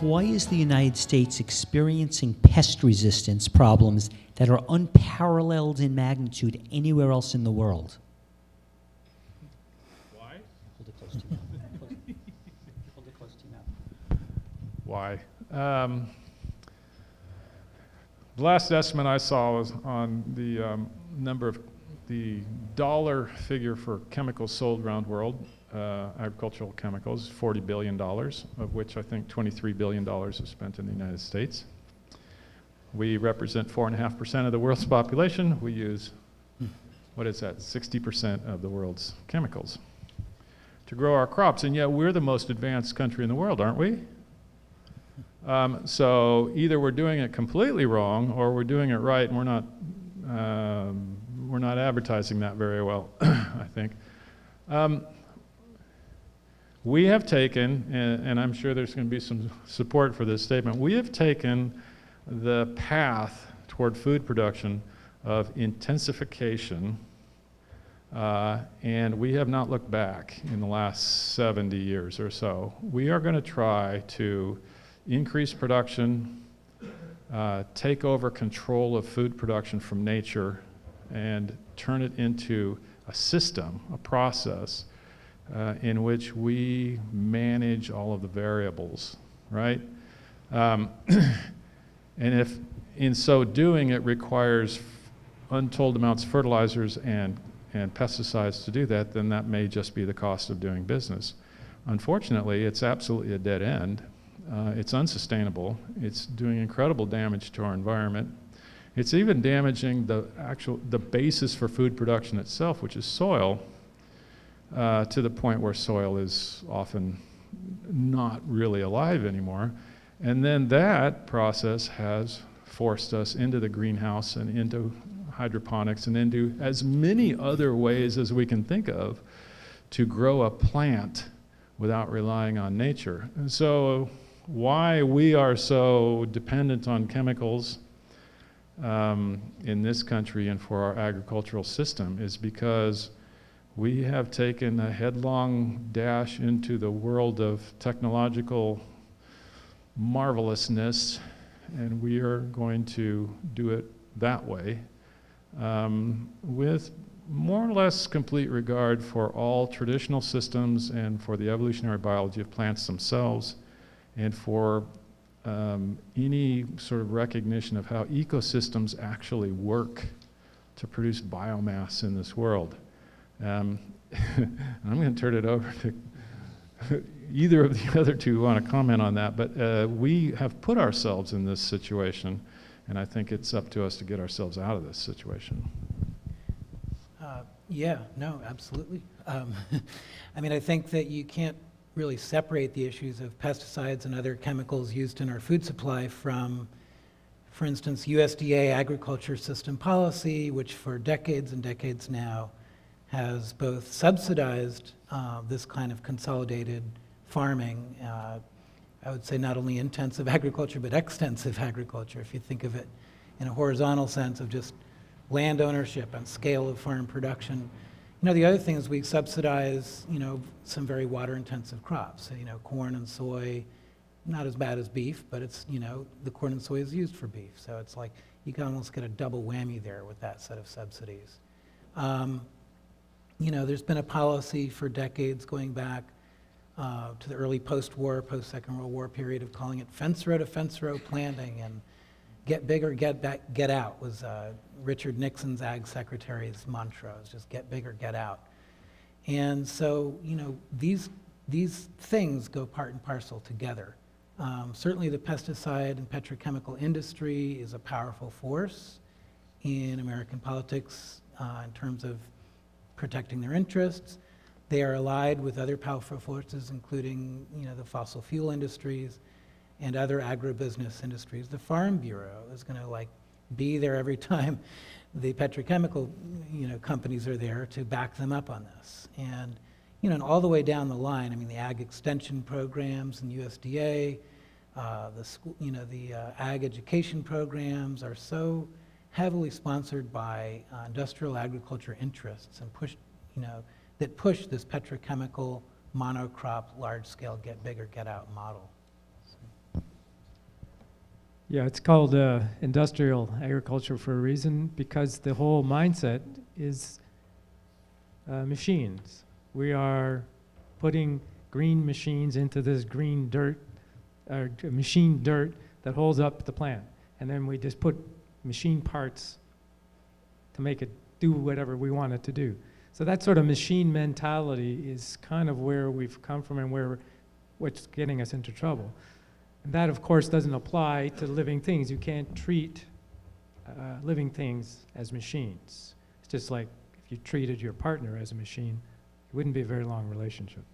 Why is the United States experiencing pest resistance problems that are unparalleled in magnitude anywhere else in the world? Why? Hold it close to your mouth. Hold it close to your mouth. Why? Um, the last estimate I saw was on the um, number of the dollar figure for chemicals sold around the world, uh, agricultural chemicals, $40 billion, of which I think $23 billion is spent in the United States. We represent 4.5% of the world's population. We use, what is that, 60% of the world's chemicals to grow our crops. And yet we're the most advanced country in the world, aren't we? Um, so either we're doing it completely wrong or we're doing it right and we're not, um, we're not advertising that very well, I think. Um, we have taken, and, and I'm sure there's going to be some support for this statement, we have taken the path toward food production of intensification, uh, and we have not looked back in the last 70 years or so. We are going to try to increase production, uh, take over control of food production from nature, and turn it into a system, a process uh, in which we manage all of the variables, right? Um, and if in so doing it requires untold amounts of fertilizers and, and pesticides to do that, then that may just be the cost of doing business. Unfortunately, it's absolutely a dead end. Uh, it's unsustainable. It's doing incredible damage to our environment. It's even damaging the actual the basis for food production itself, which is soil, uh, to the point where soil is often not really alive anymore. And then that process has forced us into the greenhouse and into hydroponics and into as many other ways as we can think of to grow a plant without relying on nature. And so why we are so dependent on chemicals um, in this country and for our agricultural system is because we have taken a headlong dash into the world of technological marvelousness, and we are going to do it that way um, with more or less complete regard for all traditional systems and for the evolutionary biology of plants themselves and for um, any sort of recognition of how ecosystems actually work to produce biomass in this world. Um, I'm going to turn it over to either of the other two who want to comment on that, but uh, we have put ourselves in this situation, and I think it's up to us to get ourselves out of this situation. Uh, yeah, no, absolutely. Um, I mean, I think that you can't really separate the issues of pesticides and other chemicals used in our food supply from, for instance, USDA agriculture system policy, which for decades and decades now has both subsidized uh, this kind of consolidated farming. Uh, I would say not only intensive agriculture, but extensive agriculture, if you think of it in a horizontal sense of just land ownership and scale of farm production. You know, the other thing is we subsidize, you know, some very water-intensive crops. So, you know, corn and soy, not as bad as beef, but it's, you know, the corn and soy is used for beef. So it's like you can almost get a double whammy there with that set of subsidies. Um, you know, there's been a policy for decades going back uh, to the early post-war, post-Second World War period of calling it fence row to fence row planting and get bigger, get back, get out was uh, Richard Nixon's ag secretary's mantra. Was just get bigger, get out. And so, you know, these, these things go part and parcel together. Um, certainly the pesticide and petrochemical industry is a powerful force in American politics uh, in terms of protecting their interests. They are allied with other powerful forces, including, you know, the fossil fuel industries and other agribusiness industries. The Farm Bureau is going to like be there every time the petrochemical you know, companies are there to back them up on this. And, you know, and all the way down the line, I mean, the ag extension programs and USDA, uh, the school, you know, the uh, ag education programs are so heavily sponsored by uh, industrial agriculture interests and push, you know, that push this petrochemical monocrop, large scale, get bigger, get out model. So. Yeah, it's called uh, industrial agriculture for a reason because the whole mindset is uh, machines. We are putting green machines into this green dirt, or machine dirt that holds up the plant. And then we just put machine parts to make it do whatever we want it to do. So that sort of machine mentality is kind of where we've come from and where what's getting us into trouble. And that, of course, doesn't apply to living things. You can't treat uh, living things as machines. It's just like if you treated your partner as a machine, it wouldn't be a very long relationship.